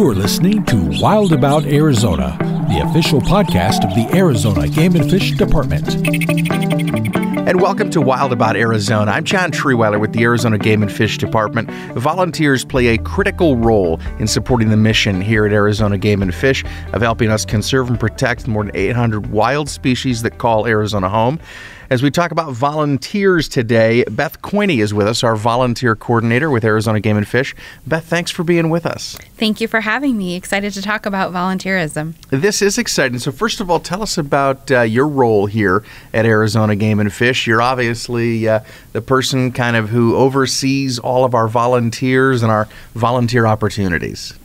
You're listening to Wild About Arizona, the official podcast of the Arizona Game and Fish Department. And welcome to Wild About Arizona. I'm John Trierweiler with the Arizona Game and Fish Department. Volunteers play a critical role in supporting the mission here at Arizona Game and Fish of helping us conserve and protect more than 800 wild species that call Arizona home. As we talk about volunteers today, Beth Keune is with us, our volunteer coordinator with Arizona Game and Fish. Beth, thanks for being with us. Thank you for having me. Excited to talk about volunteerism. This is exciting. So, first of all, tell us about uh, your role here at Arizona Game and Fish. You're obviously uh, the person kind of who oversees all of our volunteers and our volunteer opportunities.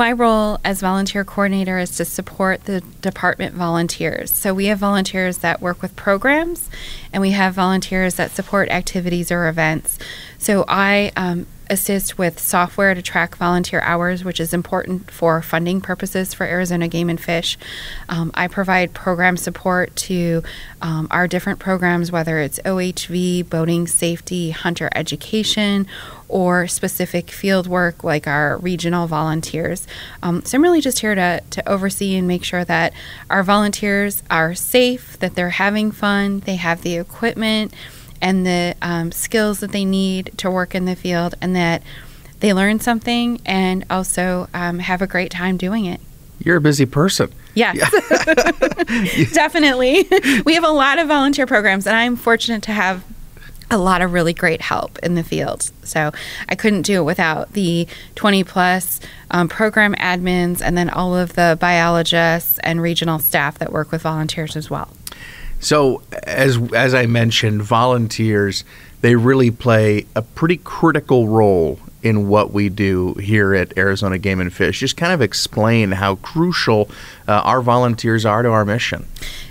My role as volunteer coordinator is to support the department volunteers. So we have volunteers that work with programs, and we have volunteers that support activities or events. So I um, assist with software to track volunteer hours, which is important for funding purposes for Arizona Game and Fish. Um, I provide program support to um, our different programs, whether it's OHV, boating safety, hunter education, or specific field work like our regional volunteers. Um, so I'm really just here to, to oversee and make sure that our volunteers are safe, that they're having fun, they have the equipment and the um, skills that they need to work in the field, and that they learn something and also um, have a great time doing it. You're a busy person. Yes, yeah. definitely. we have a lot of volunteer programs, and I'm fortunate to have a lot of really great help in the field. So I couldn't do it without the 20 plus um, program admins and then all of the biologists and regional staff that work with volunteers as well. So, as as I mentioned, volunteers they really play a pretty critical role in what we do here at Arizona Game and Fish. Just kind of explain how crucial uh, our volunteers are to our mission.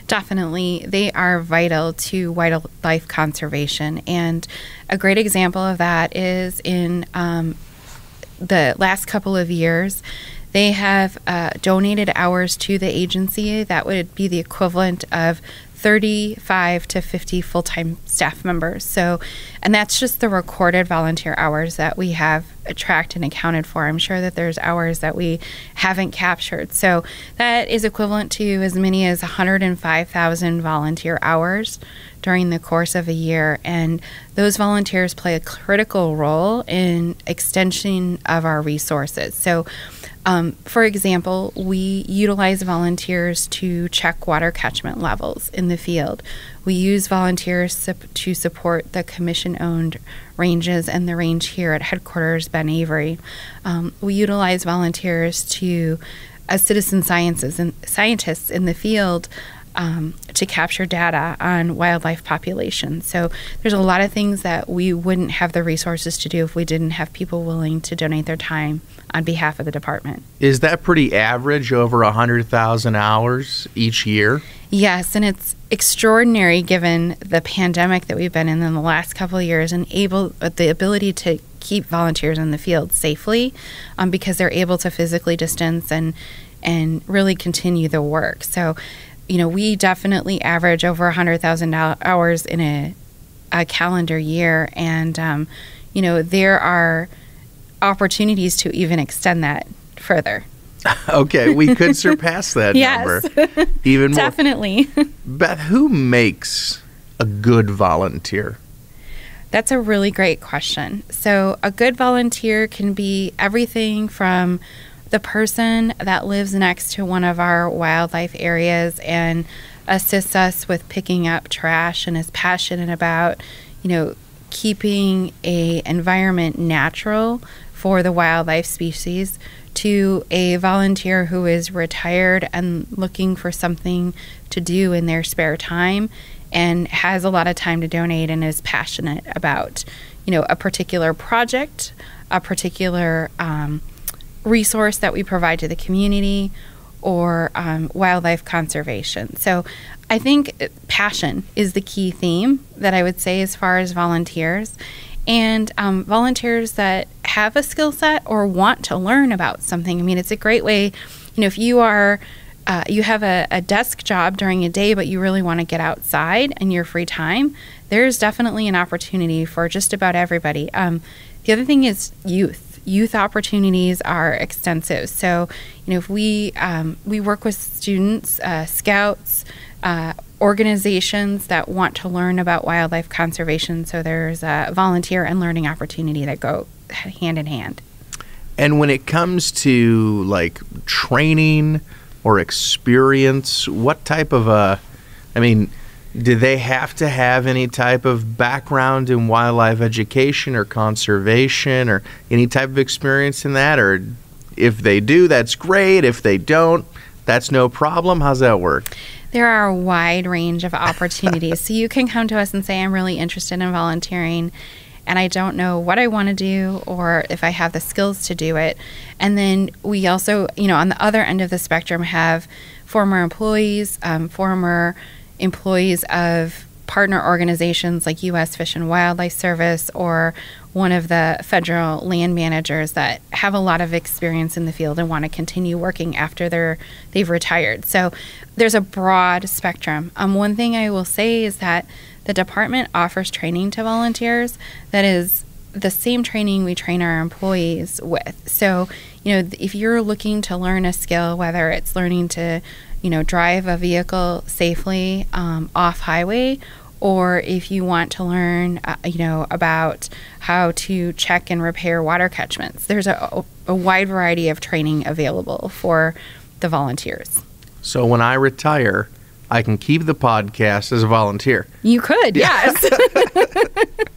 Definitely, they are vital to wildlife conservation, and a great example of that is in um, the last couple of years. They have uh, donated hours to the agency that would be the equivalent of 35 to 50 full time staff members. So, and that's just the recorded volunteer hours that we have tracked and accounted for. I'm sure that there's hours that we haven't captured. So, that is equivalent to as many as 105,000 volunteer hours during the course of a year. And those volunteers play a critical role in extension of our resources. So, um, for example, we utilize volunteers to check water catchment levels in the field. We use volunteers sup- to support the commission owned ranges and the range here at headquarters, Ben Avery. Um, we utilize volunteers to, as citizen sciences and scientists in the field, um, to capture data on wildlife populations. So there's a lot of things that we wouldn't have the resources to do if we didn't have people willing to donate their time on behalf of the department. Is that pretty average over 100,000 hours each year? Yes, and it's extraordinary given the pandemic that we've been in in the last couple of years and able the ability to keep volunteers in the field safely um, because they're able to physically distance and and really continue the work. So you know, we definitely average over a 100,000 hours in a, a calendar year. And, um, you know, there are opportunities to even extend that further. okay, we could surpass that yes. number even more. Definitely. Beth, who makes a good volunteer? That's a really great question. So, a good volunteer can be everything from the person that lives next to one of our wildlife areas and assists us with picking up trash and is passionate about, you know, keeping a environment natural for the wildlife species to a volunteer who is retired and looking for something to do in their spare time and has a lot of time to donate and is passionate about you know a particular project a particular um, resource that we provide to the community or um, wildlife conservation. So I think passion is the key theme that I would say as far as volunteers. And um, volunteers that have a skill set or want to learn about something. I mean, it's a great way, you know, if you are. Uh, you have a, a desk job during a day, but you really want to get outside in your free time, there's definitely an opportunity for just about everybody. Um, the other thing is youth youth opportunities are extensive. So, you know, if we um, we work with students, uh, scouts, uh, organizations that want to learn about wildlife conservation. So there's a volunteer and learning opportunity that go hand in hand. And when it comes to like training or experience, what type of a, I mean, do they have to have any type of background in wildlife education or conservation or any type of experience in that? Or if they do, that's great. If they don't, that's no problem. How's that work? There are a wide range of opportunities. so you can come to us and say, I'm really interested in volunteering and I don't know what I want to do or if I have the skills to do it. And then we also, you know, on the other end of the spectrum have former employees, um, former employees of partner organizations like U.S. Fish and Wildlife Service or one of the federal land managers that have a lot of experience in the field and want to continue working after they're they've retired. So there's a broad spectrum. Um, one thing I will say is that the department offers training to volunteers that is the same training we train our employees with. So, you know, if you're looking to learn a skill, whether it's learning to, you know, drive a vehicle safely um, off highway or if you want to learn, uh, you know, about how to check and repair water catchments. There's a, a wide variety of training available for the volunteers. So when I retire, I can keep the podcast as a volunteer. You could, yes.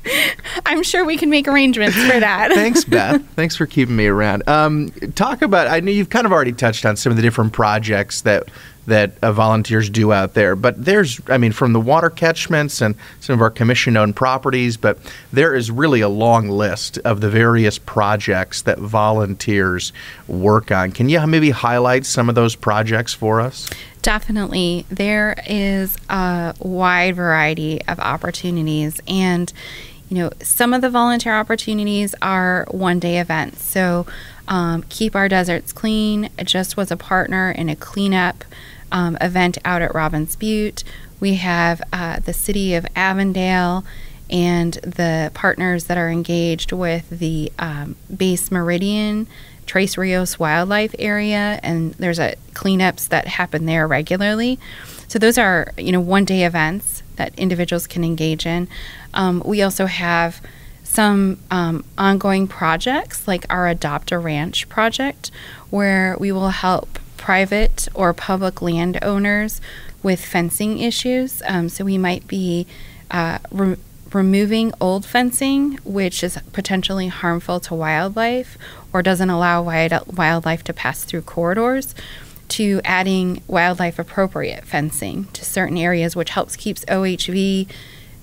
I'm sure we can make arrangements for that. Thanks, Beth. Thanks for keeping me around. Um, talk about. I know you've kind of already touched on some of the different projects that that uh, volunteers do out there. But there's, I mean, from the water catchments and some of our commission owned properties, but there is really a long list of the various projects that volunteers work on. Can you maybe highlight some of those projects for us? Definitely. There is a wide variety of opportunities. And, you know, some of the volunteer opportunities are one day events. So, um, Keep Our Deserts Clean just was a partner in a cleanup um, event out at Robbins Butte. We have uh, the city of Avondale and the partners that are engaged with the um, Base Meridian Tres Rios Wildlife Area, and there's a cleanups that happen there regularly. So those are you know one day events that individuals can engage in. Um, we also have some um, ongoing projects like our Adopt a Ranch project, where we will help private or public landowners with fencing issues. Um, so we might be uh, re- removing old fencing, which is potentially harmful to wildlife or doesn't allow wild- wildlife to pass through corridors, to adding wildlife appropriate fencing to certain areas, which helps keeps OHV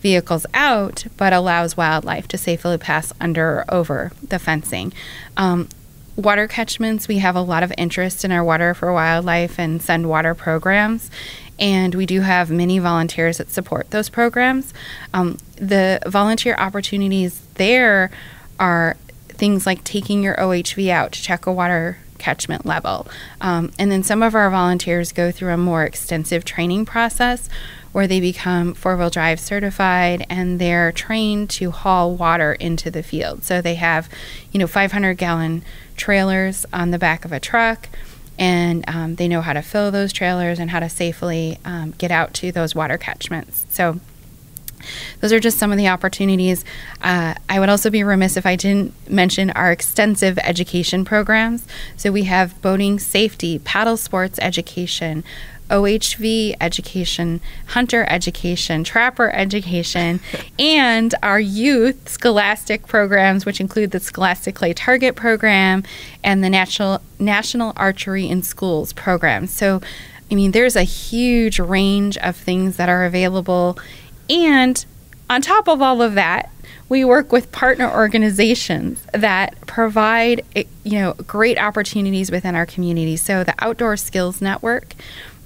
vehicles out, but allows wildlife to safely pass under or over the fencing. Um, water catchments, we have a lot of interest in our Water for Wildlife and Send Water programs. And we do have many volunteers that support those programs. Um, the volunteer opportunities there are things like taking your OHV out to check a water catchment level. Um, and then some of our volunteers go through a more extensive training process where they become four wheel drive certified and they're trained to haul water into the field. So they have, you know, 500 gallon trailers on the back of a truck and um, they know how to fill those trailers and how to safely um, get out to those water catchments. So those are just some of the opportunities. Uh, I would also be remiss if I didn't mention our extensive education programs. So we have boating safety, paddle sports education, OHV education, hunter education, trapper education, and our youth scholastic programs, which include the Scholastic Clay Target program and the National National Archery in Schools program. So, I mean, there's a huge range of things that are available, and on top of all of that, we work with partner organizations that provide eh, you know great opportunities within our community so the outdoor skills network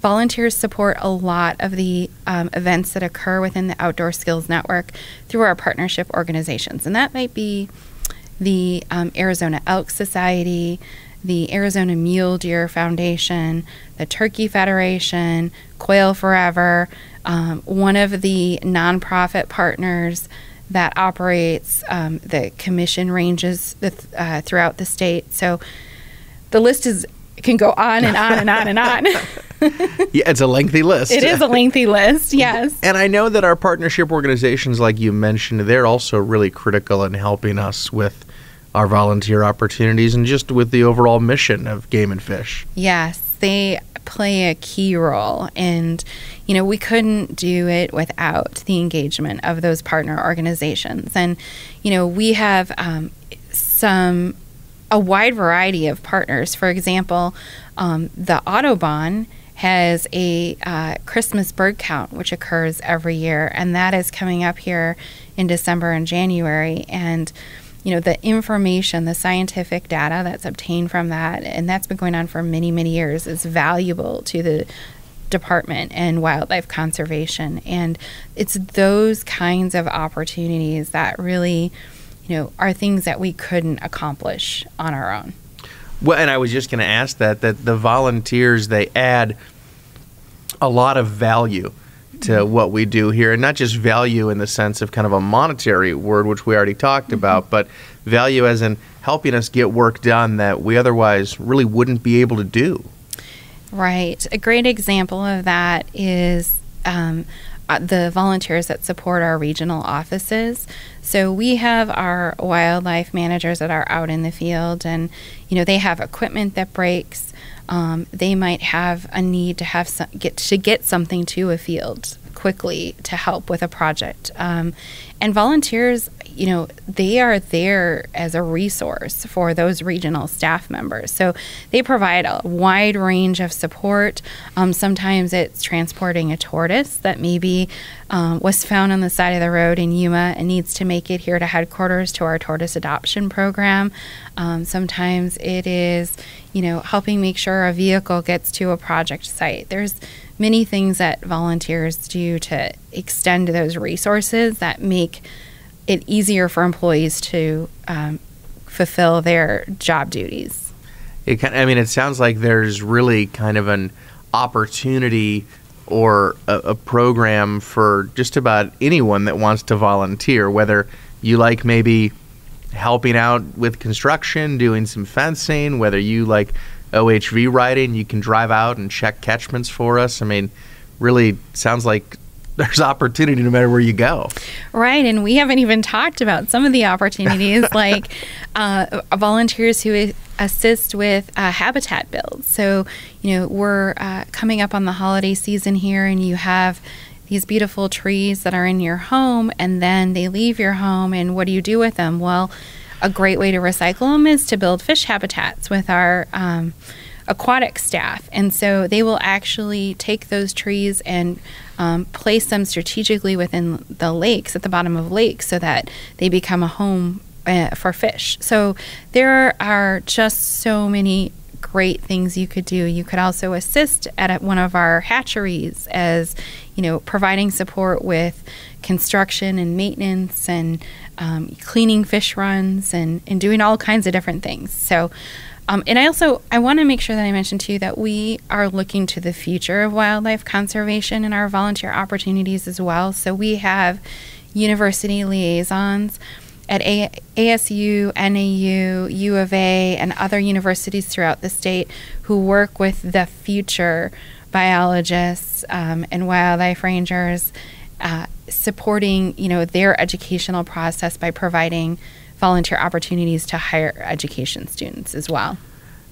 volunteers support a lot of the um, events that occur within the Outdoor Skills Network through our partnership organizations. And that might be the um, Arizona Elk Society, the Arizona Mule Deer Foundation, the Turkey Federation, Quail Forever. Um, one of the nonprofit partners that operates um, the commission ranges uh, throughout the state. So the list is can go on and on and on and on. yeah, it's a lengthy list. It is a lengthy list, yes. And I know that our partnership organizations, like you mentioned, they're also really critical in helping us with our volunteer opportunities and just with the overall mission of Game and Fish. Yes, they play a key role. And, you know, we couldn't do it without the engagement of those partner organizations. And, you know, we have um, some a wide variety of partners. For example, um, the Audubon has a uh, Christmas bird count, which occurs every year, and that is coming up here in December and January. And you know the information, the scientific data that's obtained from that, and that's been going on for many, many years, is valuable to the department and wildlife conservation. And it's those kinds of opportunities that really you know, are things that we couldn't accomplish on our own. Well, and I was just going to ask that that the volunteers they add a lot of value to mm-hmm. what we do here, and not just value in the sense of kind of a monetary word, which we already talked mm-hmm. about, but value as in helping us get work done that we otherwise really wouldn't be able to do. Right. A great example of that is um, uh, the volunteers that support our regional offices. So we have our wildlife managers that are out in the field, and you know they have equipment that breaks. Um, they might have a need to have some, get to get something to a field quickly to help with a project. Um, and volunteers you know, they are there as a resource for those regional staff members. So they provide a wide range of support. Um, sometimes it's transporting a tortoise that maybe um, was found on the side of the road in Yuma and needs to make it here to headquarters to our tortoise adoption program. Um, sometimes it is, you know, helping make sure a vehicle gets to a project site. There's many things that volunteers do to extend those resources that make it easier for employees to um, fulfill their job duties. It kind of, I mean, it sounds like there's really kind of an opportunity or a, a, program for just about anyone that wants to volunteer, whether you like maybe helping out with construction, doing some fencing, whether you like OHV riding, you can drive out and check catchments for us. I mean, really sounds like there's opportunity no matter where you go. Right, and we haven't even talked about some of the opportunities like uh, volunteers who assist with uh, habitat builds. So, you know, we're uh, coming up on the holiday season here, and you have these beautiful trees that are in your home, and then they leave your home, and what do you do with them? Well, a great way to recycle them is to build fish habitats with our um, aquatic staff. And so they will actually take those trees and um, place them strategically within the lakes, at the bottom of lakes, so that they become a home uh, for fish. So there are just so many great things you could do. You could also assist at one of our hatcheries as, you know, providing support with construction and maintenance and um, cleaning fish runs and, and doing all kinds of different things. So um, and I also I want to make sure that I mention to you that we are looking to the future of wildlife conservation and our volunteer opportunities as well. So we have university liaisons at a- ASU, NAU, U of A, and other universities throughout the state who work with the future biologists um, and wildlife rangers, uh, supporting you know their educational process by providing volunteer opportunities to higher education students as well.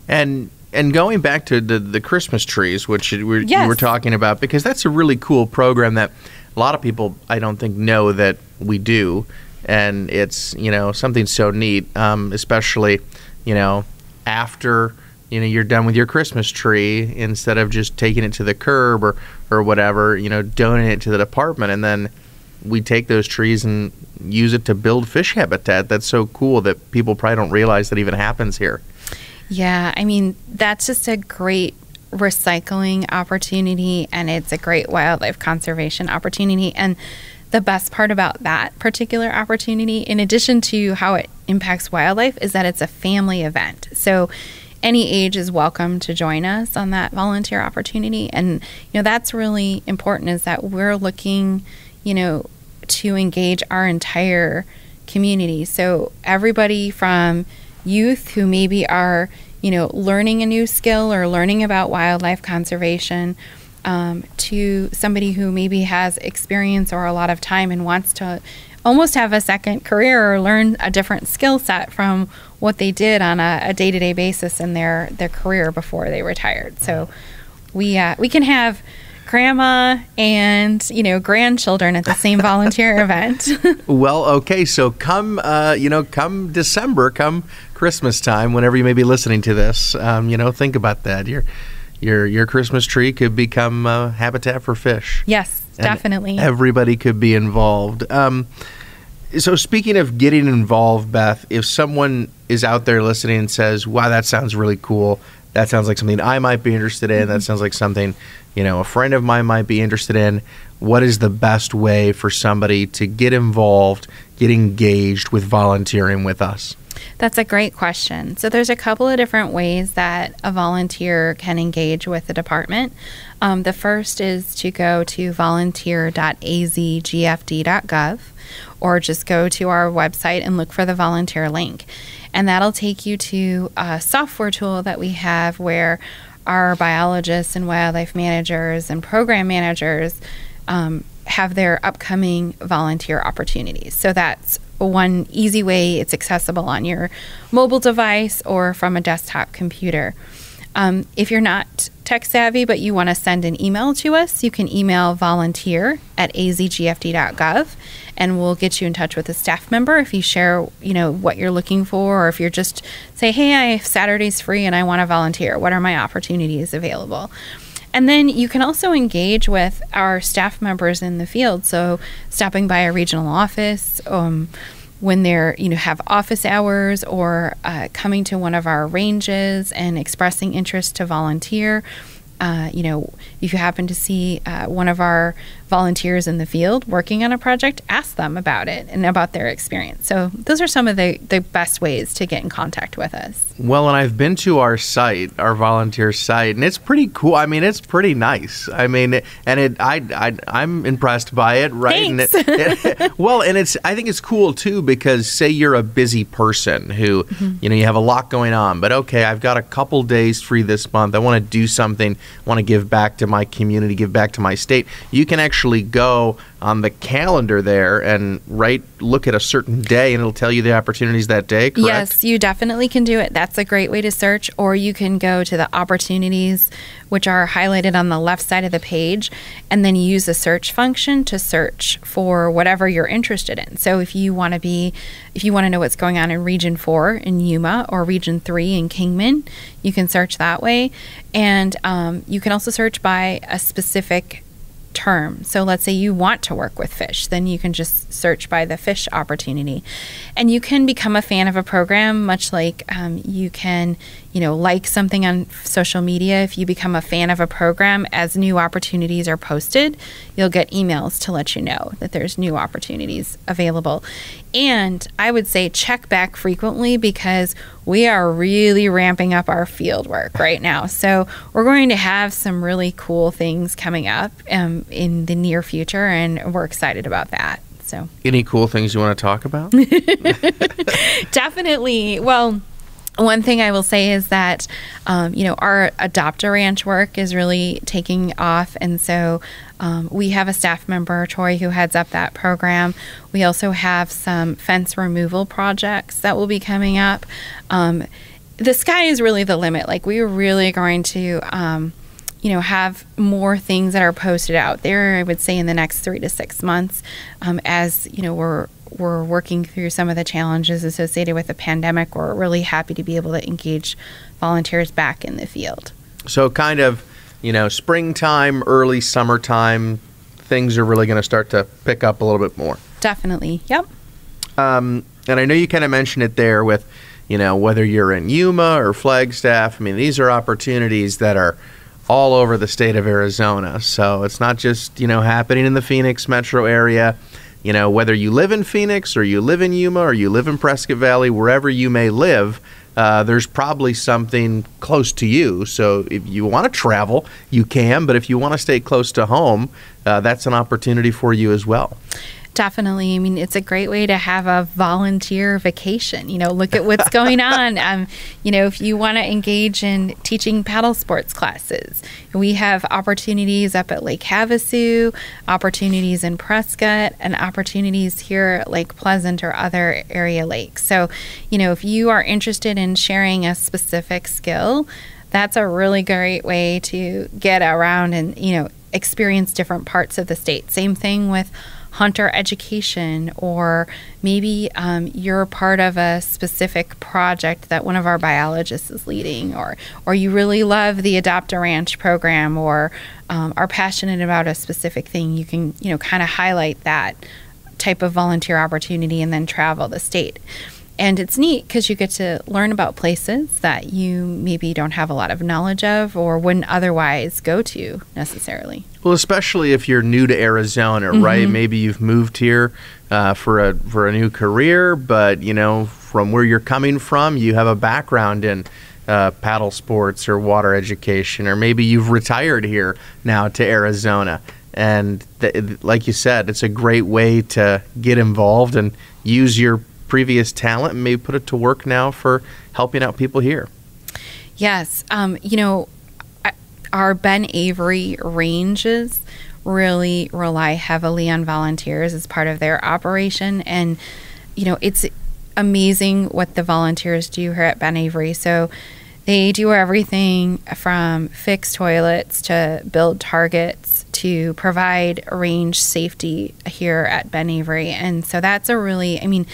And and going back to the, the Christmas trees, which we yes. were talking about, because that's a really cool program that a lot of people I don't think know that we do, and it's you know something so neat, um, especially you know after you know you're done with your Christmas tree, instead of just taking it to the curb or or whatever, you know, donate it to the department, and then we take those trees and use it to build fish habitat. That's so cool that people probably don't realize that even happens here. Yeah, I mean, that's just a great recycling opportunity and it's a great wildlife conservation opportunity. And the best part about that particular opportunity, in addition to how it impacts wildlife, is that it's a family event. So any age is welcome to join us on that volunteer opportunity. And, you know, that's really important is that we're looking you know, to engage our entire community. So everybody from youth who maybe are, you know, learning a new skill or learning about wildlife conservation. Um, to somebody who maybe has experience or a lot of time and wants to almost have a second career or learn a different skill set from what they did on a, day to day basis in their, their career before they retired. So we uh, we can have grandma and you know grandchildren at the same volunteer event. well, okay, so come uh, you know come December, come Christmas time, whenever you may be listening to this, um, you know think about that. Your your your Christmas tree could become uh, habitat for fish. Yes, definitely. Everybody could be involved. Um, so speaking of getting involved, Beth, if someone is out there listening and says, "Wow, that sounds really cool," that sounds like something I might be interested in. Mm-hmm. That sounds like something, you know, a friend of mine might be interested in. What is the best way for somebody to get involved, get engaged with volunteering with us? That's a great question. So, there's a couple of different ways that a volunteer can engage with the department. Um, the first is to go to volunteer.azgfd.gov or just go to our website and look for the volunteer link. And that'll take you to a software tool that we have where our biologists and wildlife managers and program managers um, have their upcoming volunteer opportunities. So that's one easy way. It's accessible on your mobile device or from a desktop computer. Um, if you're not tech savvy but you want to send an email to us, you can email volunteer at azgfd.gov and we'll get you in touch with a staff member if you share, you know, what you're looking for or if you're just say, "Hey, I Saturday's free and I want to volunteer. What are my opportunities available?" And then you can also engage with our staff members in the field. So stopping by a regional office, um, when they're you know have office hours or uh, coming to one of our ranges and expressing interest to volunteer uh, you know, if you happen to see uh, one of our volunteers in the field working on a project, ask them about it and about their experience. So, those are some of the, the best ways to get in contact with us. Well, and I've been to our site, our volunteer site, and it's pretty cool. I mean, it's pretty nice. I mean, and it, I, I, I'm impressed by it, right? Thanks. And it, it, well, and it's, I think it's cool too because say you're a busy person who, mm-hmm. you know, you have a lot going on, but okay, I've got a couple days free this month. I want to do something want to give back to my community, give back to my state, you can actually go on the calendar there and right look at a certain day and it'll tell you the opportunities that day correct? yes you definitely can do it. That's a great way to search or you can go to the opportunities which are highlighted on the left side of the page and then use the search function to search for whatever you're interested in. So if you want to be if you want to know what's going on in region 4 in yuma or region 3 in kingman you can search that way. And um, you can also search by a specific term. So let's say you want to work with fish, then you can just search by the fish opportunity. And you can become a fan of a program, much like um, you can, you know, like something on social media. If you become a fan of a program, as new opportunities are posted, you'll get emails to let you know that there's new opportunities available. And I would say check back frequently because we are really ramping up our field work right now. So we're going to have some really cool things coming up um, in the near future, and we're excited about that. So, any cool things you want to talk about? Definitely. Well, one thing I will say is that, um, you know, our adopt a ranch work is really taking off. And so um, we have a staff member, Troy, who heads up that program. We also have some fence removal projects that will be coming up. Um, the sky is really the limit. Like, we're really going to um, you know, have more things that are posted out there. I would say in the next three to six months, um, as you know, we're we're working through some of the challenges associated with the pandemic. We're really happy to be able to engage volunteers back in the field. So, kind of, you know, springtime, early summertime, things are really going to start to pick up a little bit more. Definitely. Yep. Um, and I know you kind of mentioned it there with, you know, whether you're in Yuma or Flagstaff. I mean, these are opportunities that are all over the state of Arizona. So it's not just, you know, happening in the Phoenix metro area. You know, whether you live in Phoenix or you live in Yuma or you live in Prescott Valley, wherever you may live, uh, there's probably something close to you. So if you want to travel, you can. But if you want to stay close to home, uh, that's an opportunity for you as well. Definitely. I mean, it's a great way to have a volunteer vacation. You know, look at what's going on. Um, you know, if you want to engage in teaching paddle sports classes, we have opportunities up at Lake Havasu, opportunities in Prescott, and opportunities here at Lake Pleasant or other area lakes. So, you know, if you are interested in sharing a specific skill, that's a really great way to get around and, you know, experience different parts of the state. Same thing with hunter education, or maybe um, you're part of a specific project that one of our biologists is leading, or or you really love the Adopt a Ranch program, or um, are passionate about a specific thing. You can you know kind of highlight that type of volunteer opportunity and then travel the state. And it's neat because you get to learn about places that you maybe don't have a lot of knowledge of or wouldn't otherwise go to necessarily. Well, especially if you're new to Arizona, mm-hmm. right? Maybe you've moved here uh, for a for a new career, but you know, from where you're coming from, you have a background in uh, paddle sports or water education, or maybe you've retired here now to Arizona. And th- like you said, it's a great way to get involved and use your previous talent and maybe put it to work now for helping out people here. Yes. Um, you know, our Ben Avery ranges really rely heavily on volunteers as part of their operation. And, you know, it's amazing what the volunteers do here at Ben Avery. So they do everything from fix toilets to build targets to provide range safety here at Ben Avery. And so that's a really, I mean,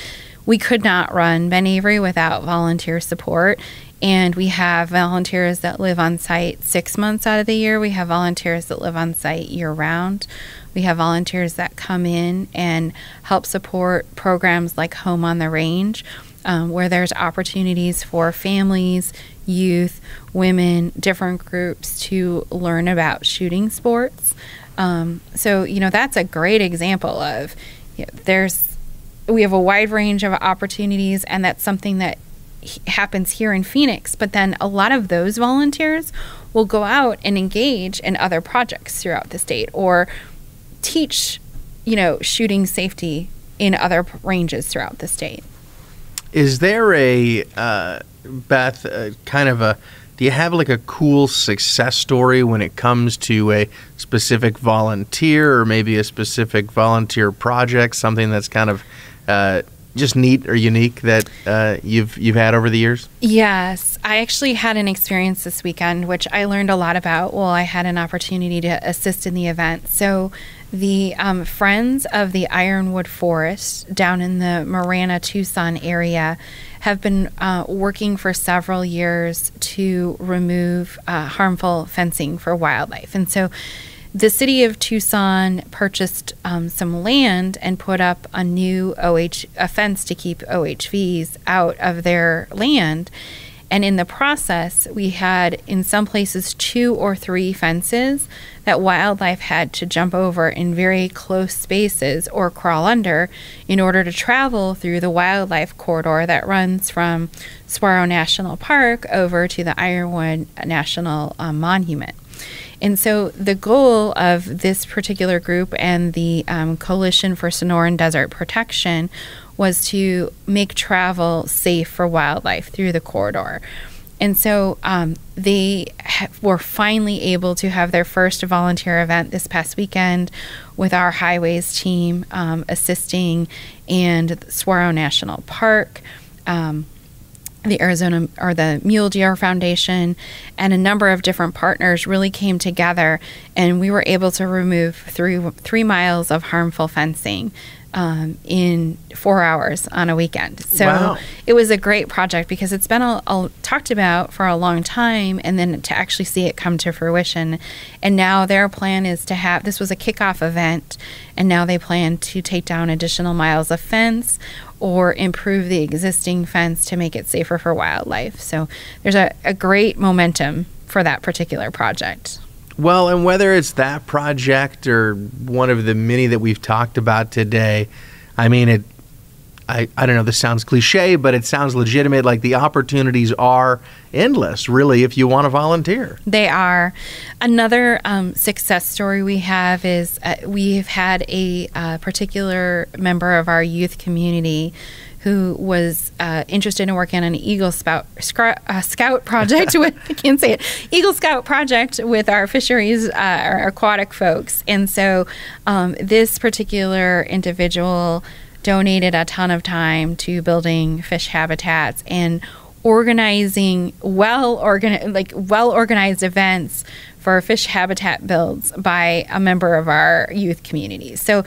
we could not run Ben Avery without volunteer support. And we have volunteers that live on site six months out of the year. We have volunteers that live on site year round. We have volunteers that come in and help support programs like Home on the Range, um, where there's opportunities for families, youth, women, different groups to learn about shooting sports. Um, so, you know, that's a great example of you know, there's we have a wide range of opportunities, and that's something that happens here in Phoenix. But then a lot of those volunteers will go out and engage in other projects throughout the state or teach, you know, shooting safety in other ranges throughout the state. Is there a, uh, Beth, uh, kind of a, do you have like a cool success story when it comes to a specific volunteer or maybe a specific volunteer project, something that's kind of uh, just neat or unique that uh, you've you've had over the years? Yes, I actually had an experience this weekend, which I learned a lot about. Well, I had an opportunity to assist in the event. So, the um, Friends of the Ironwood Forest down in the Marana Tucson area have been uh, working for several years to remove uh, harmful fencing for wildlife, and so the city of Tucson purchased um, some land and put up a new OH a fence to keep OHVs out of their land. And in the process, we had in some places two or three fences that wildlife had to jump over in very close spaces or crawl under in order to travel through the wildlife corridor that runs from Saguaro National Park over to the Ironwood National um, Monument. And so the goal of this particular group and the um, Coalition for Sonoran Desert Protection was to make travel safe for wildlife through the corridor. And so um, they were finally able to have their first volunteer event this past weekend with our highways team um, assisting and Saguaro National Park. Um, the Arizona or the Mule Deer Foundation and a number of different partners really came together, and we were able to remove three three miles of harmful fencing um, in four hours on a weekend. So wow. it was a great project because it's been a, a, talked about for a long time, and then to actually see it come to fruition. And now their plan is to have this was a kickoff event, and now they plan to take down additional miles of fence or improve the existing fence to make it safer for wildlife. So there's a, a great momentum for that particular project. Well, and whether it's that project or one of the many that we've talked about today, I mean, it I, I don't know, this sounds cliche, but it sounds legitimate. Like the opportunities are endless, really, if you want to volunteer. They are. Another um, success story we have is uh, we've had a uh, particular member of our youth community who was uh, interested in working on an Eagle Scout, uh, Scout project with, I can't say it, Eagle Scout project with our fisheries, uh, our aquatic folks. And so um, this particular individual donated a ton of time to building fish habitats and organizing well organized like well organized events for fish habitat builds by a member of our youth community. So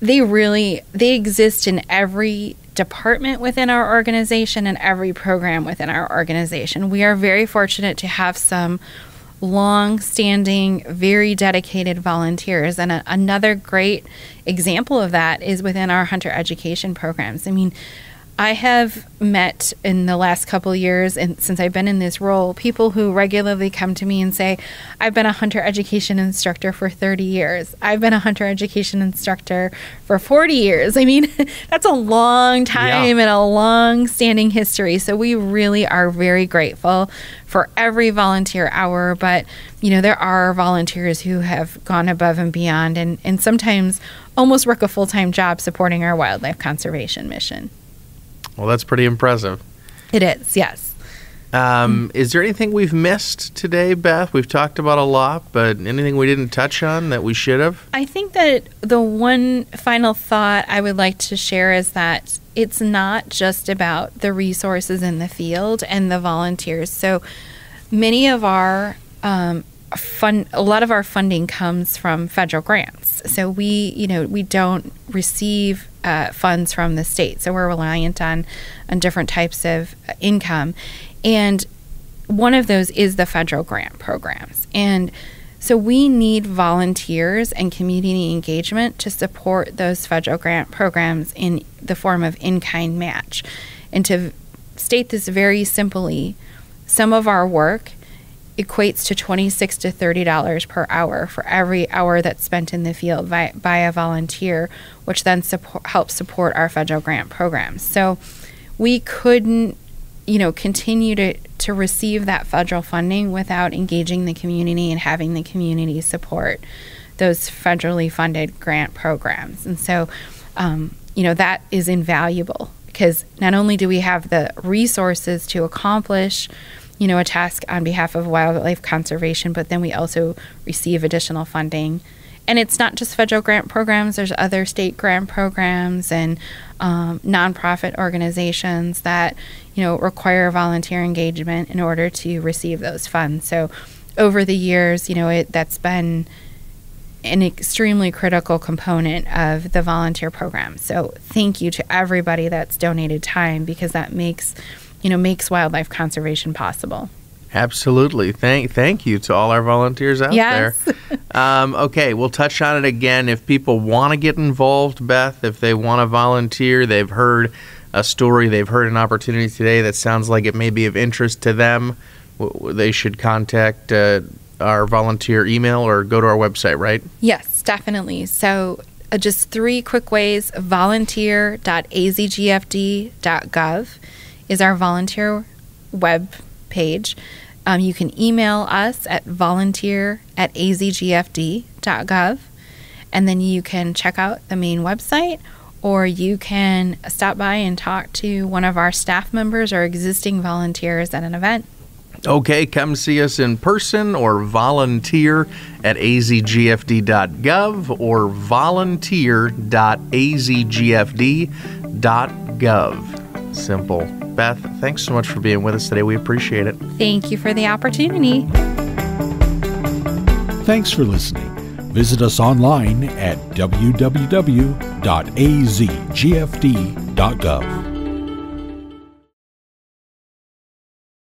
they really they exist in every department within our organization and every program within our organization. We are very fortunate to have some long standing, very dedicated volunteers. And a, another great example of that is within our hunter education programs. I mean, I have met in the last couple years, and since I've been in this role, people who regularly come to me and say, I've been a hunter education instructor for 30 years. I've been a hunter education instructor for 40 years. I mean, that's a long time yeah. and a long standing history. So we really are very grateful for every volunteer hour. But, you know, there are volunteers who have gone above and beyond and, and sometimes almost work a full time job supporting our wildlife conservation mission. Well, that's pretty impressive. It is, yes. Um, is there anything we've missed today, Beth? We've talked about a lot, but anything we didn't touch on that we should have? I think that the one final thought I would like to share is that it's not just about the resources in the field and the volunteers. So many of our um, fund a lot of our funding comes from federal grants so we you know we don't receive uh, funds from the state. So we're reliant on on different types of income. And one of those is the federal grant programs. And so we need volunteers and community engagement to support those federal grant programs in the form of in-kind match. And to state this very simply some of our work equates to 26 to 30 dollars per hour for every hour that's spent in the field by, by a volunteer which then support, helps support our federal grant programs so we couldn't you know continue to to receive that federal funding without engaging the community and having the community support those federally funded grant programs. And so um, you know that is invaluable because not only do we have the resources to accomplish you know, a task on behalf of wildlife conservation, but then we also receive additional funding. And it's not just federal grant programs, there's other state grant programs and um, nonprofit organizations that, you know, require volunteer engagement in order to receive those funds. So over the years, you know, it, that's been an extremely critical component of the volunteer program. So thank you to everybody that's donated time because that makes you know, makes wildlife conservation possible. Absolutely. Thank thank you to all our volunteers out yes. there. Um, okay, we'll touch on it again. If people want to get involved, Beth, if they want to volunteer, they've heard a story, they've heard an opportunity today that sounds like it may be of interest to them, they should contact uh, our volunteer email or go to our website, right? Yes, definitely. So uh, just three quick ways volunteer.azgfd.gov is our volunteer web page. Um, you can email us at volunteer at azgfd.gov, and then you can check out the main website, or you can stop by and talk to one of our staff members or existing volunteers at an event. Okay, come see us in person or volunteer at azgfd.gov or volunteer.azgfd.gov. Simple. Beth, thanks so much for being with us today. We appreciate it. Thank you for the opportunity. Thanks for listening. Visit us online at www.azgfd.gov.